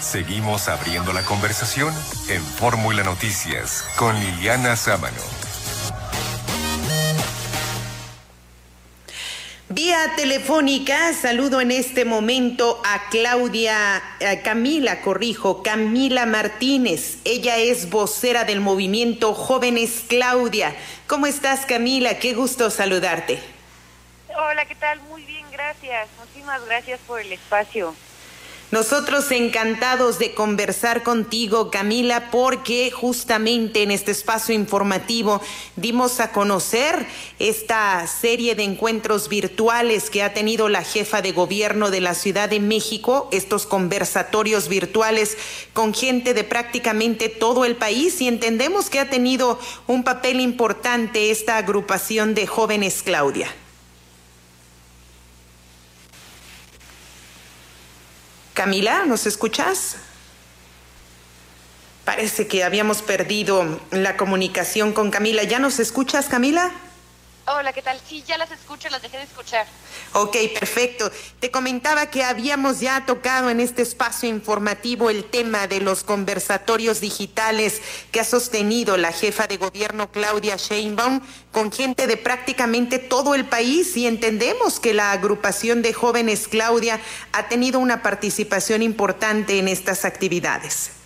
Seguimos abriendo la conversación en Fórmula Noticias con Liliana Sámano. Vía telefónica, saludo en este momento a Claudia, Camila, corrijo, Camila Martínez. Ella es vocera del movimiento Jóvenes Claudia. ¿Cómo estás, Camila? Qué gusto saludarte. Hola, ¿qué tal? Muy bien, gracias. Muchísimas gracias por el espacio. Nosotros encantados de conversar contigo, Camila, porque justamente en este espacio informativo dimos a conocer esta serie de encuentros virtuales que ha tenido la jefa de gobierno de la Ciudad de México, estos conversatorios virtuales con gente de prácticamente todo el país y entendemos que ha tenido un papel importante esta agrupación de jóvenes, Claudia. Camila, ¿nos escuchas? Parece que habíamos perdido la comunicación con Camila. ¿Ya nos escuchas, Camila? Hola, ¿qué tal? Sí, ya las escucho, las dejé de escuchar. Ok, perfecto. Te comentaba que habíamos ya tocado en este espacio informativo el tema de los conversatorios digitales que ha sostenido la jefa de gobierno Claudia Sheinbaum con gente de prácticamente todo el país y entendemos que la agrupación de jóvenes Claudia ha tenido una participación importante en estas actividades.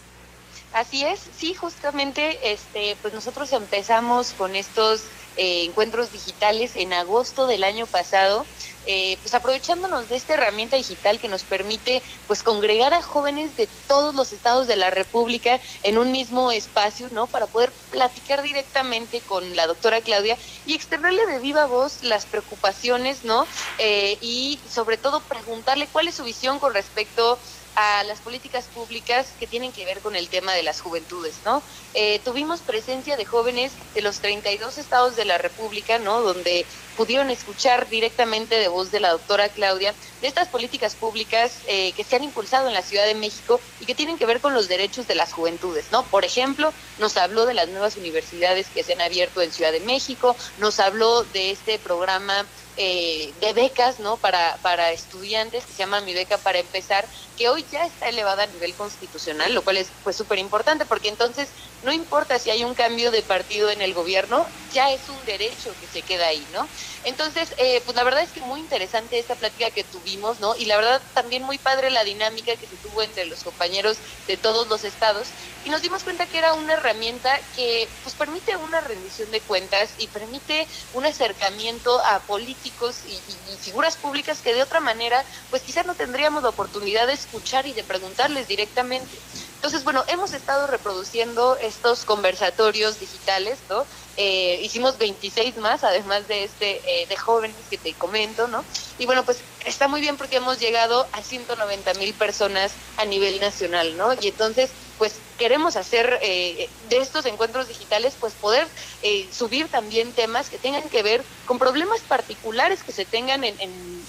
Así es, sí, justamente este, pues nosotros empezamos con estos eh, encuentros digitales en agosto del año pasado, eh, pues aprovechándonos de esta herramienta digital que nos permite pues congregar a jóvenes de todos los estados de la República en un mismo espacio, ¿no? Para poder platicar directamente con la doctora Claudia y externarle de viva voz las preocupaciones, ¿no? Eh, y sobre todo preguntarle cuál es su visión con respecto a las políticas públicas que tienen que ver con el tema de las juventudes, ¿no? Eh, tuvimos presencia de jóvenes de los 32 estados de la República, ¿no? Donde pudieron escuchar directamente de voz de la doctora Claudia de estas políticas públicas eh, que se han impulsado en la Ciudad de México y que tienen que ver con los derechos de las juventudes, ¿no? Por ejemplo, nos habló de las nuevas universidades que se han abierto en Ciudad de México, nos habló de este programa eh, de becas no para, para estudiantes que se llama Mi Beca para Empezar, que hoy ya está elevada a nivel constitucional, lo cual es pues súper importante porque entonces no importa si hay un cambio de partido en el gobierno, ya es un derecho que se queda ahí, ¿no? Entonces, eh, pues la verdad es que muy interesante esta plática que tuvimos, ¿no? Y la verdad también muy padre la dinámica que se tuvo entre los compañeros de todos los estados y nos dimos cuenta que era una herramienta que pues permite una rendición de cuentas y permite un acercamiento a políticos y, y figuras públicas que de otra manera pues quizás no tendríamos la oportunidad de escuchar y de preguntarles directamente. Entonces, bueno, hemos estado reproduciendo estos conversatorios digitales, ¿no? Eh, hicimos 26 más, además de este eh, de jóvenes que te comento, ¿no? Y bueno, pues está muy bien porque hemos llegado a 190 mil personas a nivel nacional, ¿no? Y entonces, pues queremos hacer eh, de estos encuentros digitales, pues poder eh, subir también temas que tengan que ver con problemas particulares que se tengan en,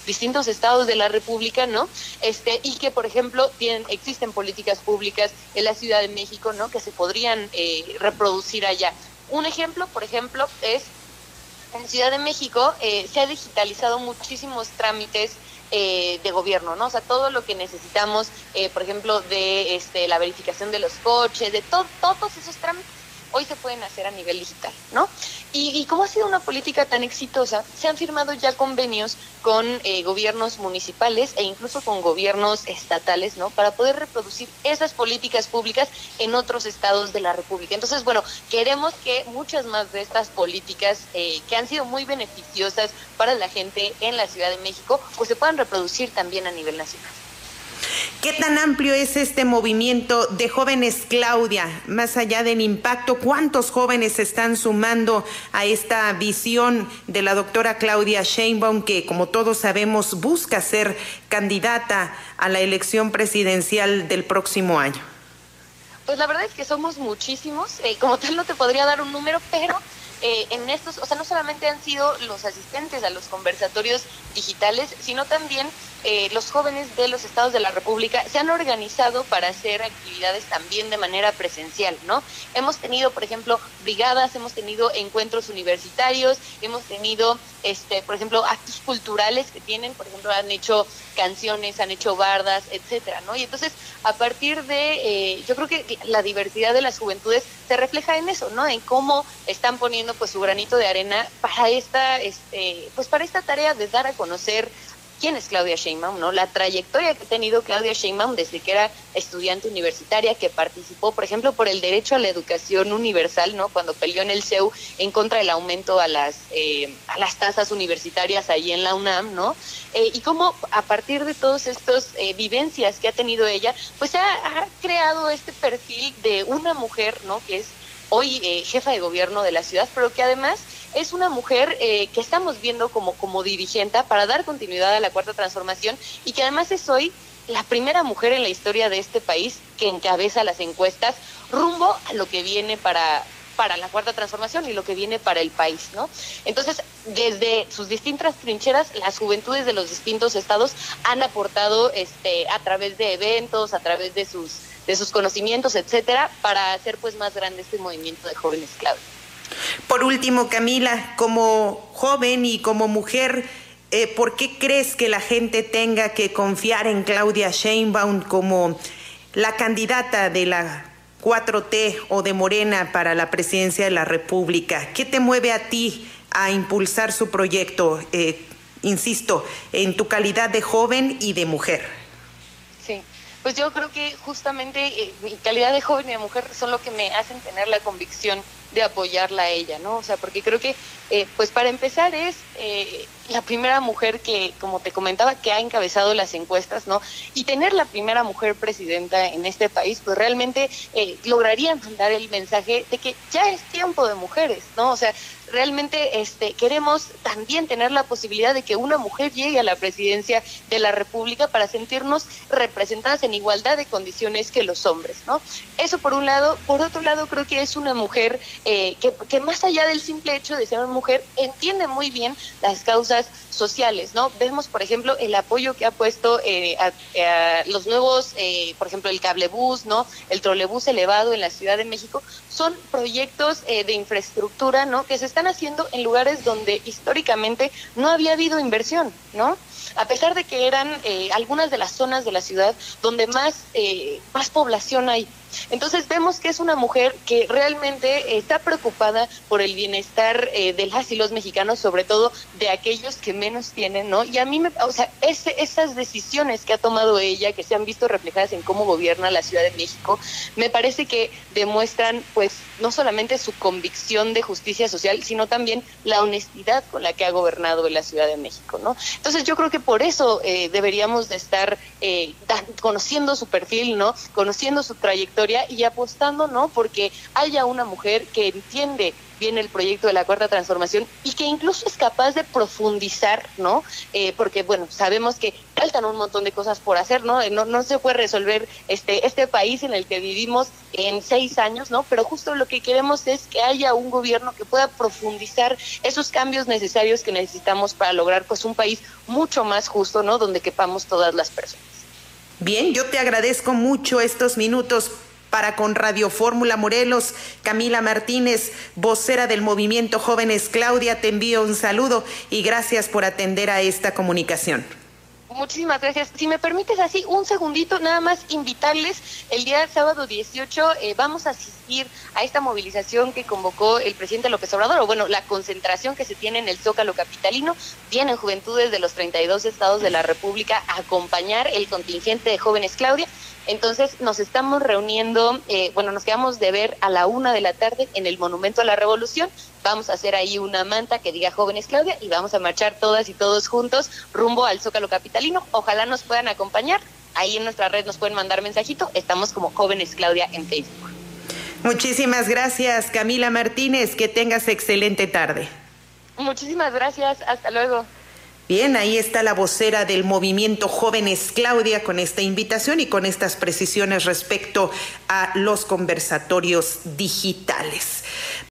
distintos estados de la República, ¿no? Este y que, por ejemplo, tienen existen políticas públicas en la Ciudad de México, ¿no? Que se podrían eh, reproducir allá. Un ejemplo, por ejemplo, es en Ciudad de México se ha digitalizado muchísimos trámites eh, de gobierno, ¿no? O sea, todo lo que necesitamos, eh, por ejemplo, de este, la verificación de los coches, de todos esos trámites hoy se pueden hacer a nivel digital, ¿no? Y, como ha sido una política tan exitosa, se han firmado ya convenios con eh, gobiernos municipales e incluso con gobiernos estatales, ¿no? Para poder reproducir esas políticas públicas en otros estados de la República. Entonces, bueno, queremos que muchas más de estas políticas eh, que han sido muy beneficiosas para la gente en la Ciudad de México, pues se puedan reproducir también a nivel nacional. ¿Qué tan amplio es este movimiento de jóvenes, Claudia? Más allá del impacto, ¿cuántos jóvenes están sumando a esta visión de la doctora Claudia Sheinbaum, que como todos sabemos busca ser candidata a la elección presidencial del próximo año? Pues la verdad es que somos muchísimos, eh, como tal no te podría dar un número, pero eh, en estos, o sea, no solamente han sido los asistentes a los conversatorios digitales, sino también eh, los jóvenes de los estados de la República se han organizado para hacer actividades también de manera presencial, ¿no? Hemos tenido, por ejemplo, brigadas, hemos tenido encuentros universitarios, hemos tenido, este, por ejemplo, actos culturales que tienen, por ejemplo, han hecho canciones, han hecho bardas, etcétera, ¿no? Y entonces, a partir de, eh, yo creo que la diversidad de las juventudes se refleja en eso, ¿no? En cómo están poniendo pues su granito de arena para esta, este, pues para esta tarea de dar a conocer quién es Claudia Sheinbaum, ¿no? La trayectoria que ha tenido Claudia Sheinbaum desde que era estudiante universitaria, que participó, por ejemplo, por el derecho a la educación universal, ¿no? Cuando peleó en el CEU en contra del aumento a las, eh, a las tasas universitarias ahí en la UNAM, ¿no? Eh, y cómo a partir de todas estas eh, vivencias que ha tenido ella, pues ha, ha, creado este perfil de una mujer, ¿no? Que es hoy jefa de gobierno de la ciudad, pero que además es una mujer eh, que estamos viendo como, como dirigente para dar continuidad a la cuarta transformación y que además es hoy la primera mujer en la historia de este país que encabeza las encuestas rumbo a lo que viene para, para la cuarta transformación y lo que viene para el país, ¿no? Entonces, desde sus distintas trincheras, las juventudes de los distintos estados han aportado este, a través de eventos, a través de sus, de sus conocimientos, etcétera, para hacer pues más grande este movimiento de jóvenes clave. Por último, Camila, como joven y como mujer, eh, ¿por qué crees que la gente tenga que confiar en Claudia Sheinbaum como la candidata de la 4T o de Morena para la presidencia de la República? ¿Qué te mueve a ti a impulsar su proyecto? Eh, insisto, en tu calidad de joven y de mujer. Pues yo creo que justamente eh, mi calidad de joven y de mujer son lo que me hacen tener la convicción de apoyarla a ella, ¿no? O sea, porque creo que, eh, pues para empezar es eh, la primera mujer que, como te comentaba, que ha encabezado las encuestas, ¿no? Y tener la primera mujer presidenta en este país, pues realmente eh, lograría mandar el mensaje de que ya es tiempo de mujeres, ¿no? O sea, realmente este, queremos también tener la posibilidad de que una mujer llegue a la presidencia de la República para sentirnos representadas en igualdad de condiciones que los hombres, ¿no? Eso por un lado. Por otro lado, creo que es una mujer eh, que, que, más allá del simple hecho de ser mujer, entiende muy bien las causas sociales, ¿no? Vemos, por ejemplo, el apoyo que ha puesto eh, a, los nuevos, eh, por ejemplo, el cablebús, ¿no? El trolebús elevado en la Ciudad de México, son proyectos eh, de infraestructura, ¿no? Que se están haciendo en lugares donde históricamente no había habido inversión, ¿no? a pesar de que eran eh, algunas de las zonas de la ciudad donde más, eh, más población hay. Entonces vemos que es una mujer que realmente está preocupada por el bienestar eh, de las y los mexicanos, sobre todo de aquellos que menos tienen, ¿no? Y a mí, me, o sea, ese, esas decisiones que ha tomado ella, que se han visto reflejadas en cómo gobierna la Ciudad de México, me parece que demuestran, pues, no solamente su convicción de justicia social, sino también la honestidad con la que ha gobernado la Ciudad de México, ¿no? Entonces yo creo que por eso eh, deberíamos de estar eh, conociendo su perfil, ¿no? Conociendo su trayectoria y apostando, ¿no? Porque haya una mujer que entiende bien el proyecto de la cuarta transformación y que incluso es capaz de profundizar, ¿no? Eh, porque, bueno, sabemos que faltan un montón de cosas por hacer, ¿no? ¿no? No se puede resolver este, este país en el que vivimos en seis años, ¿no? Pero justo lo que queremos es que haya un gobierno que pueda profundizar esos cambios necesarios que necesitamos para lograr, pues, un país mucho más justo, ¿no? Donde quepamos todas las personas. Bien, yo te agradezco mucho estos minutos para con Radio Fórmula Morelos, Camila Martínez, vocera del movimiento Jóvenes Claudia, te envío un saludo y gracias por atender a esta comunicación. Muchísimas gracias. Si me permites así un segundito, nada más invitarles, el día sábado 18 eh, vamos a asistir a esta movilización que convocó el presidente López Obrador, o bueno, la concentración que se tiene en el Zócalo Capitalino. Vienen juventudes de los 32 estados de la República a acompañar el contingente de jóvenes Claudia. Entonces nos estamos reuniendo, eh, bueno, nos quedamos de ver a la una de la tarde en el Monumento a la Revolución. Vamos a hacer ahí una manta que diga Jóvenes Claudia y vamos a marchar todas y todos juntos rumbo al Zócalo Capitalino. Ojalá nos puedan acompañar. Ahí en nuestra red nos pueden mandar mensajito. Estamos como Jóvenes Claudia en Facebook. Muchísimas gracias, Camila Martínez. Que tengas excelente tarde. Muchísimas gracias. Hasta luego. Bien, ahí está la vocera del movimiento Jóvenes Claudia con esta invitación y con estas precisiones respecto a los conversatorios digitales.